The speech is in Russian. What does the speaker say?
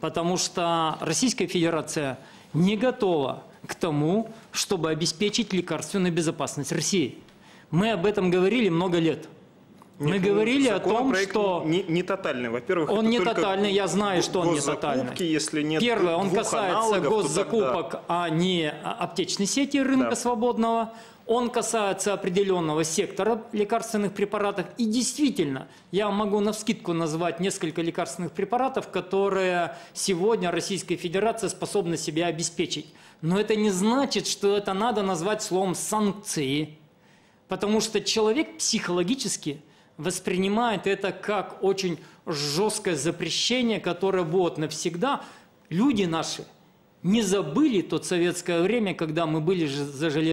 потому что Российская Федерация не готова к тому, чтобы обеспечить лекарственную безопасность России. Мы об этом говорили много лет. Мы Нет, говорили о том, что Не, не тотальный. Во-первых, он не тотальный, я знаю, что он не тотальный. Если нет Первое, он касается госзакупок, тогда- а не аптечной сети рынка Да. свободного. Он касается определенного сектора лекарственных препаратов. И действительно, я могу на вскидку назвать несколько лекарственных препаратов, которые сегодня Российская Федерация способна себя обеспечить. Но это не значит, что это надо назвать словом санкции. Потому что человек психологически воспринимает это как очень жесткое запрещение, которое вот навсегда. Люди наши не забыли тот советское время, когда мы были за железом.